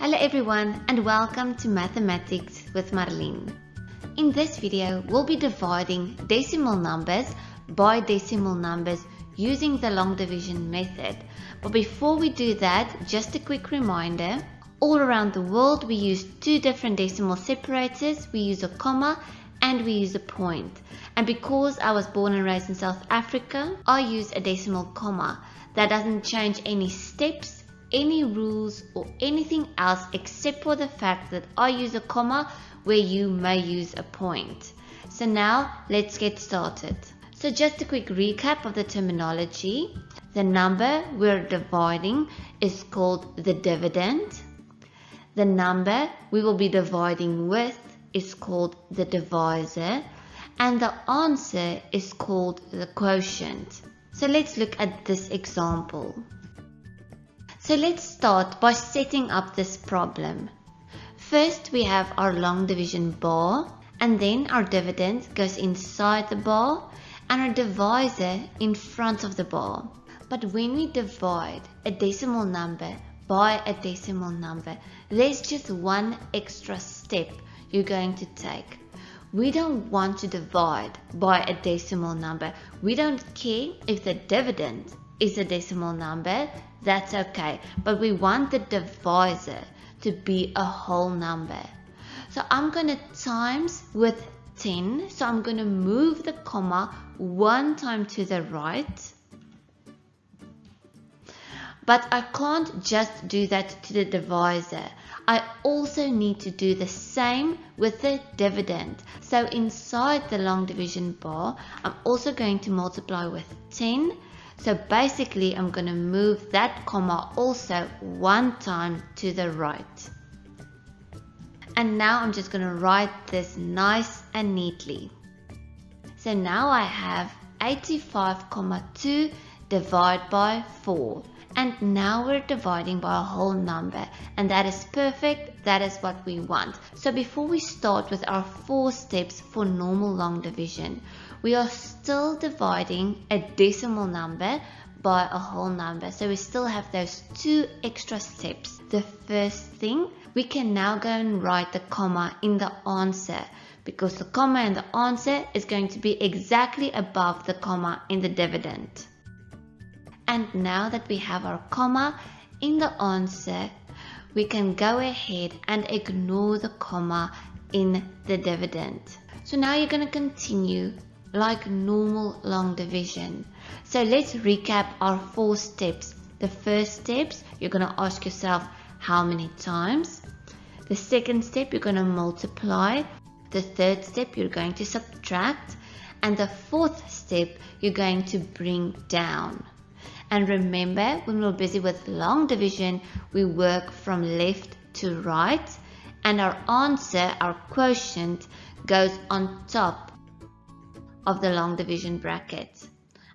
Hello everyone and welcome to Mathematics with Marlien. In this video, we'll be dividing decimal numbers by decimal numbers using the long division method. But before we do that, just a quick reminder, all around the world we use two different decimal separators. We use a comma and we use a point. And because I was born and raised in South Africa, I use a decimal comma. That doesn't change any steps, any rules or anything else except for the fact that I use a comma where you may use a point. So now let's get started. So just a quick recap of the terminology. The number we're dividing is called the dividend. The number we will be dividing with is called the divisor and the answer is called the quotient. So let's look at this example. So let's start by setting up this problem. First we have our long division bar and then our dividend goes inside the bar and our divisor in front of the bar. But when we divide a decimal number by a decimal number, there's just one extra step you're going to take. We don't want to divide by a decimal number. We don't care if the dividend is a decimal number, that's okay. But we want the divisor to be a whole number. So I'm going to times with 10. So I'm going to move the comma one time to the right. But I can't just do that to the divisor. I also need to do the same with the dividend. So inside the long division bar, I'm also going to multiply with 10. So basically, I'm going to move that comma also one time to the right. And now I'm just going to write this nice and neatly. So now I have 85,2 divided by 4 and now we're dividing by a whole number. And that is perfect. That is what we want. So before we start with our four steps for normal long division we are still dividing a decimal number by a whole number. So we still have those two extra steps. The first thing we can now go and write the comma in the answer because the comma in the answer is going to be exactly above the comma in the dividend and now that we have our comma in the answer, we can go ahead and ignore the comma in the dividend. So now you're going to continue like normal long division. So let's recap our four steps. The first steps, you're going to ask yourself how many times. The second step, you're going to multiply. The third step, you're going to subtract. And the fourth step, you're going to bring down. And remember, when we're busy with long division, we work from left to right and our answer, our quotient, goes on top of the long division bracket.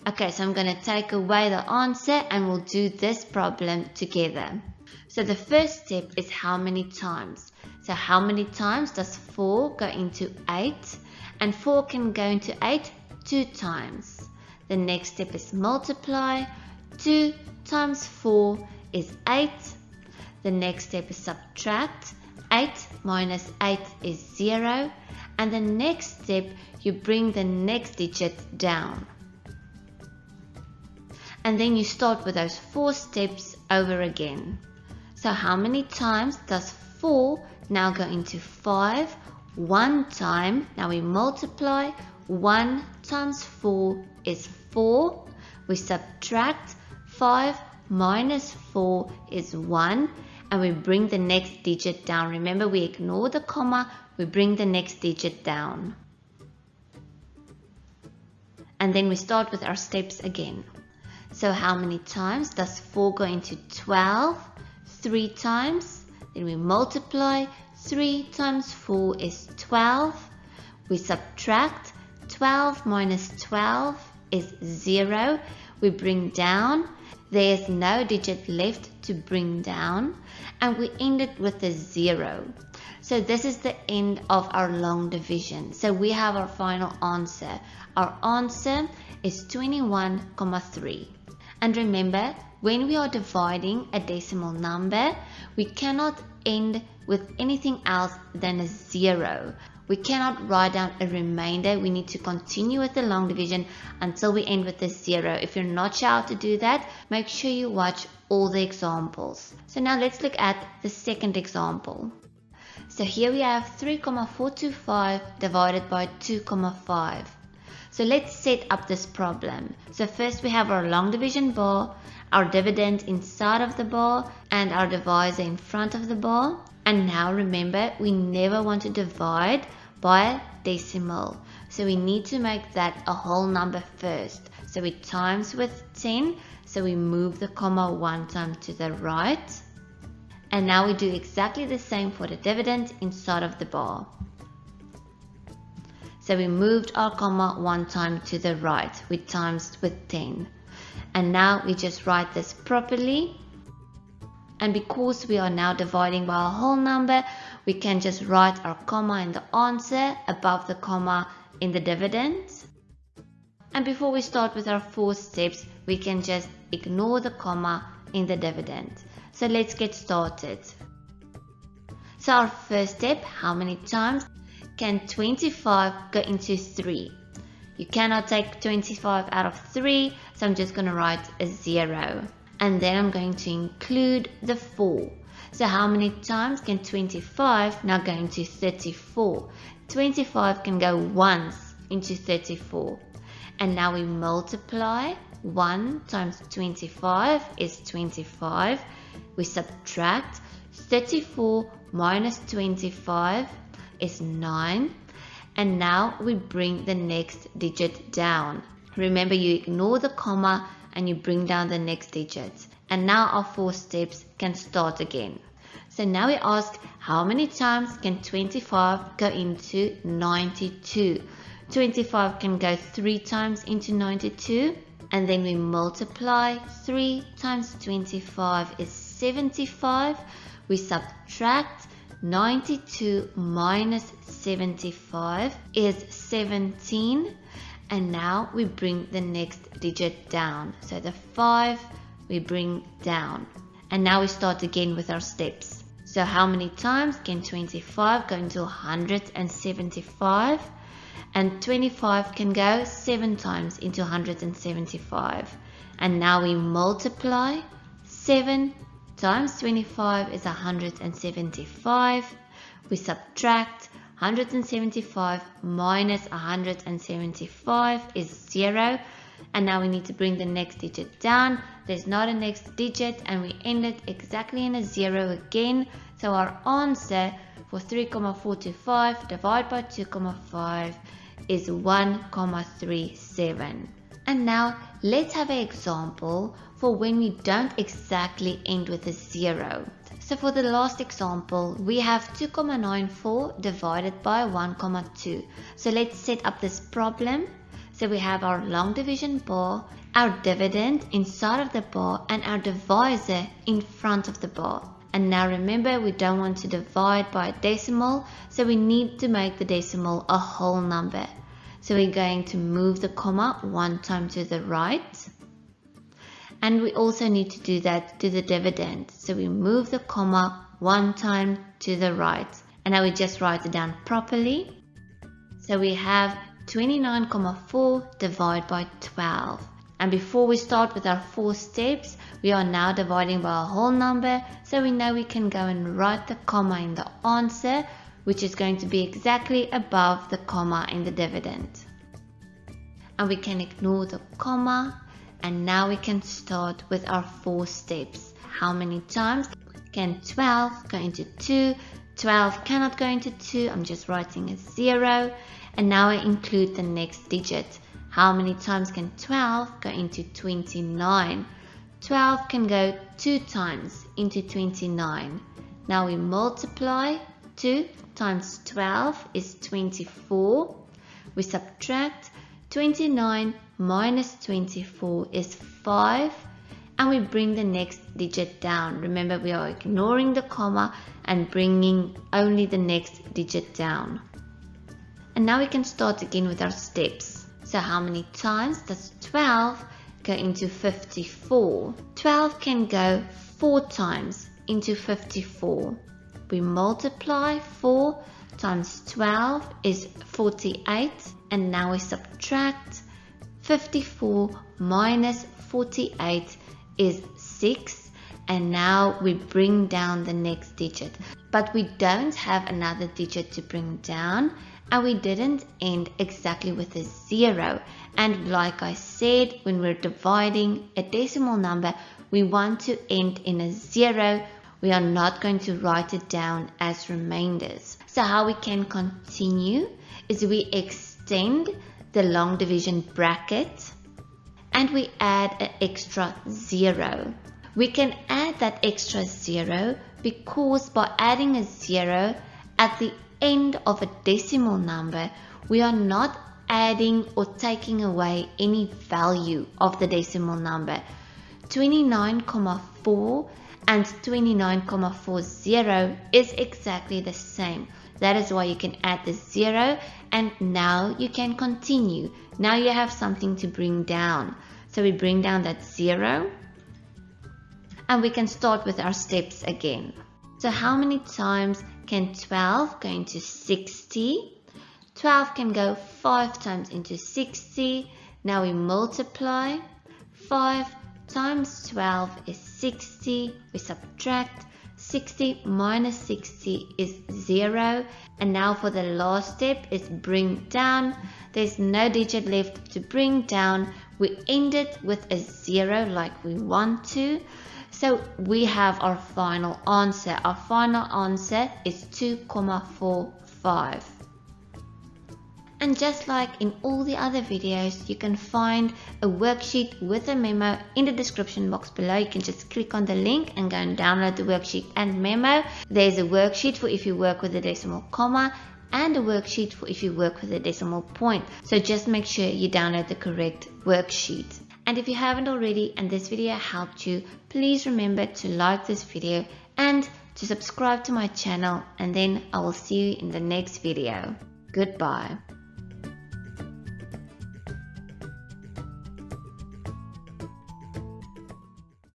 Okay, so I'm going to take away the answer and we'll do this problem together. So the first step is how many times. So how many times does 4 go into 8? And 4 can go into 8 two times. The next step is multiply. 2 times 4 is 8. The next step is subtract. 8 minus 8 is 0. And the next step, you bring the next digit down. And then you start with those four steps over again. So how many times does 4 now go into 5? One time, now we multiply. 1 times 4 is 4. We subtract 5 minus 4 is 1 and we bring the next digit down. Remember we ignore the comma, we bring the next digit down. And then we start with our steps again. So how many times does 4 go into 12? 3 times. Then we multiply. 3 times 4 is 12. We subtract. 12 minus 12 is 0. We bring down there's no digit left to bring down and we end it with a zero. So this is the end of our long division. So we have our final answer. Our answer is 21,3. And remember, when we are dividing a decimal number, we cannot end with anything else than a zero. We cannot write down a remainder. We need to continue with the long division until we end with a zero. If you're not sure how to do that, make sure you watch all the examples. So now let's look at the second example. So here we have 3,425 divided by 2,5. So let's set up this problem. So first we have our long division bar, our dividend inside of the bar, and our divisor in front of the bar. And now remember, we never want to divide by a decimal. So we need to make that a whole number first. So we times with 10, so we move the comma one time to the right. And now we do exactly the same for the dividend inside of the bar. So we moved our comma one time to the right, we times with 10. And now we just write this properly and because we are now dividing by a whole number, we can just write our comma in the answer above the comma in the dividend. And before we start with our four steps, we can just ignore the comma in the dividend. So let's get started. So our first step, how many times can 25 go into 3? You cannot take 25 out of 3, so I'm just going to write a 0 and then I'm going to include the 4. So how many times can 25 now go into 34? 25 can go once into 34. And now we multiply 1 times 25 is 25. We subtract 34 minus 25 is 9. And now we bring the next digit down. Remember you ignore the comma and you bring down the next digit. And now our four steps can start again. So now we ask how many times can 25 go into 92? 25 can go 3 times into 92 and then we multiply 3 times 25 is 75. We subtract 92 minus 75 is 17 and now we bring the next digit down. So the 5 we bring down. And now we start again with our steps. So how many times can 25 go into 175? And 25 can go 7 times into 175. And now we multiply 7 times 25 is 175. We subtract 175 minus 175 is 0 and now we need to bring the next digit down. There's not a next digit and we end it exactly in a 0 again. So our answer for 3,425 divided by 2,5 is 1,37 and now let's have an example for when we don't exactly end with a 0 so for the last example, we have 2,94 divided by 1,2. So let's set up this problem. So we have our long division bar, our dividend inside of the bar, and our divisor in front of the bar. And now remember, we don't want to divide by a decimal, so we need to make the decimal a whole number. So we're going to move the comma one time to the right and we also need to do that to the dividend. So we move the comma one time to the right. And now we just write it down properly. So we have 29,4 divided by 12. And before we start with our four steps, we are now dividing by a whole number. So we know we can go and write the comma in the answer, which is going to be exactly above the comma in the dividend. And we can ignore the comma and now we can start with our four steps. How many times can 12 go into 2? 12 cannot go into 2. I'm just writing a 0. And now I include the next digit. How many times can 12 go into 29? 12 can go 2 times into 29. Now we multiply 2 times 12 is 24. We subtract 29 minus 24 is 5 and we bring the next digit down. Remember we are ignoring the comma and bringing only the next digit down. And now we can start again with our steps. So how many times does 12 go into 54. 12 can go 4 times into 54. We multiply 4 times 12 is 48 and now we subtract 54 minus 48 is 6 and now we bring down the next digit. But we don't have another digit to bring down and we didn't end exactly with a zero. And like I said when we're dividing a decimal number we want to end in a zero we are not going to write it down as remainders so how we can continue is we extend the long division bracket and we add an extra zero we can add that extra zero because by adding a zero at the end of a decimal number, we are not adding or taking away any value of the decimal number. 29,4 and 29,40 is exactly the same. That is why you can add the zero and now you can continue. Now you have something to bring down. So we bring down that zero and we can start with our steps again. So how many times can 12 go into 60? 12 can go 5 times into 60. Now we multiply. 5 times 12 is 60. We subtract. 60 minus 60 is 0. And now for the last step is bring down. There's no digit left to bring down. We end it with a 0 like we want to. So we have our final answer. Our final answer is 2,45. And just like in all the other videos, you can find a worksheet with a memo in the description box below. You can just click on the link and go and download the worksheet and memo. There's a worksheet for if you work with a decimal comma and a worksheet for if you work with a decimal point. So just make sure you download the correct worksheet. And if you haven't already and this video helped you, please remember to like this video and to subscribe to my channel and then I will see you in the next video. Goodbye.